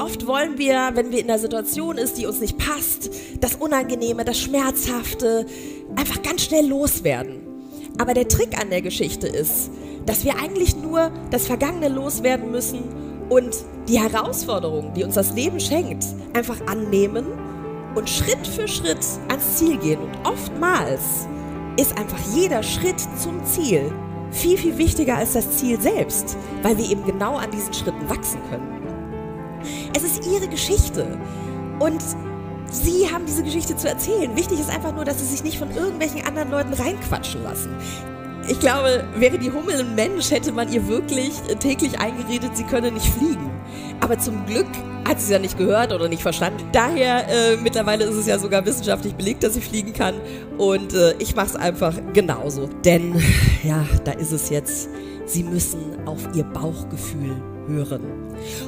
Oft wollen wir, wenn wir in einer Situation ist, die uns nicht passt, das Unangenehme, das Schmerzhafte, einfach ganz schnell loswerden. Aber der Trick an der Geschichte ist, dass wir eigentlich nur das Vergangene loswerden müssen und die Herausforderungen, die uns das Leben schenkt, einfach annehmen und Schritt für Schritt ans Ziel gehen. Und oftmals ist einfach jeder Schritt zum Ziel viel, viel wichtiger als das Ziel selbst, weil wir eben genau an diesen Schritten wachsen können. Es ist ihre Geschichte und sie haben diese Geschichte zu erzählen. Wichtig ist einfach nur, dass sie sich nicht von irgendwelchen anderen Leuten reinquatschen lassen. Ich glaube, wäre die Hummel ein Mensch, hätte man ihr wirklich täglich eingeredet, sie könne nicht fliegen. Aber zum Glück hat sie es ja nicht gehört oder nicht verstanden. Daher, äh, mittlerweile ist es ja sogar wissenschaftlich belegt, dass sie fliegen kann. Und äh, ich mache es einfach genauso. Denn, ja, da ist es jetzt. Sie müssen auf ihr Bauchgefühl hören.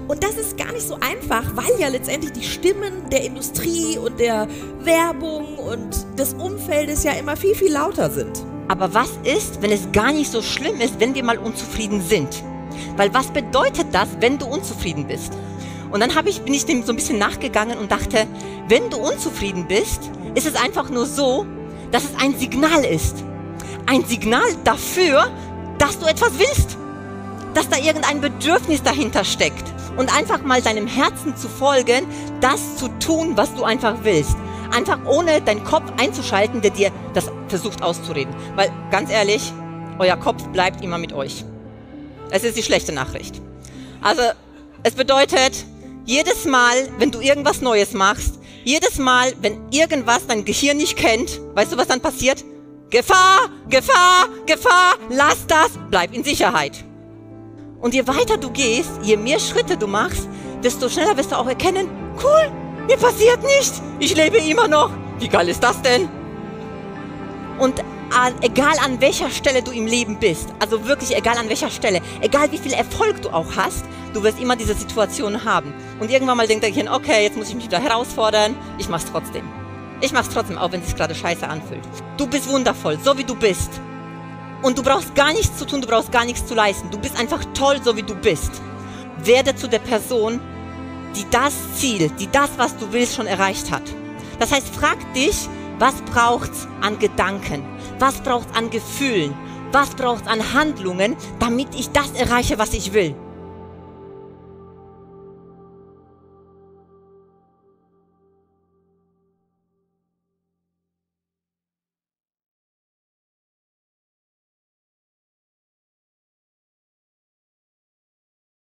Und das ist gar nicht so einfach, weil ja letztendlich die Stimmen der Industrie und der Werbung und des Umfeldes ja immer viel, viel lauter sind. Aber was ist, wenn es gar nicht so schlimm ist, wenn wir mal unzufrieden sind? Weil was bedeutet das, wenn du unzufrieden bist? Und dann ich, bin ich dem so ein bisschen nachgegangen und dachte, wenn du unzufrieden bist, ist es einfach nur so, dass es ein Signal ist. Ein Signal dafür, dass du etwas willst. Dass da irgendein Bedürfnis dahinter steckt. Und einfach mal deinem Herzen zu folgen, das zu tun, was du einfach willst. Einfach ohne deinen Kopf einzuschalten, der dir das versucht auszureden. Weil ganz ehrlich, euer Kopf bleibt immer mit euch. Es ist die schlechte Nachricht. Also es bedeutet, jedes Mal, wenn du irgendwas Neues machst, jedes Mal, wenn irgendwas dein Gehirn nicht kennt, weißt du, was dann passiert? Gefahr, Gefahr, Gefahr, lass das, bleib in Sicherheit. Und je weiter du gehst, je mehr Schritte du machst, desto schneller wirst du auch erkennen, cool, mir passiert nichts, ich lebe immer noch. Wie geil ist das denn? Und an, egal an welcher Stelle du im Leben bist, also wirklich egal an welcher Stelle, egal wie viel Erfolg du auch hast, du wirst immer diese Situation haben. Und irgendwann mal denkt dein Kind, okay, jetzt muss ich mich wieder herausfordern, ich mach's trotzdem. Ich mach's trotzdem, auch wenn es sich gerade scheiße anfühlt. Du bist wundervoll, so wie du bist. Und du brauchst gar nichts zu tun, du brauchst gar nichts zu leisten. Du bist einfach toll, so wie du bist. Werde zu der Person, die das Ziel, die das, was du willst, schon erreicht hat. Das heißt, frag dich, was braucht's an Gedanken? Was braucht's an Gefühlen? Was braucht's an Handlungen, damit ich das erreiche, was ich will?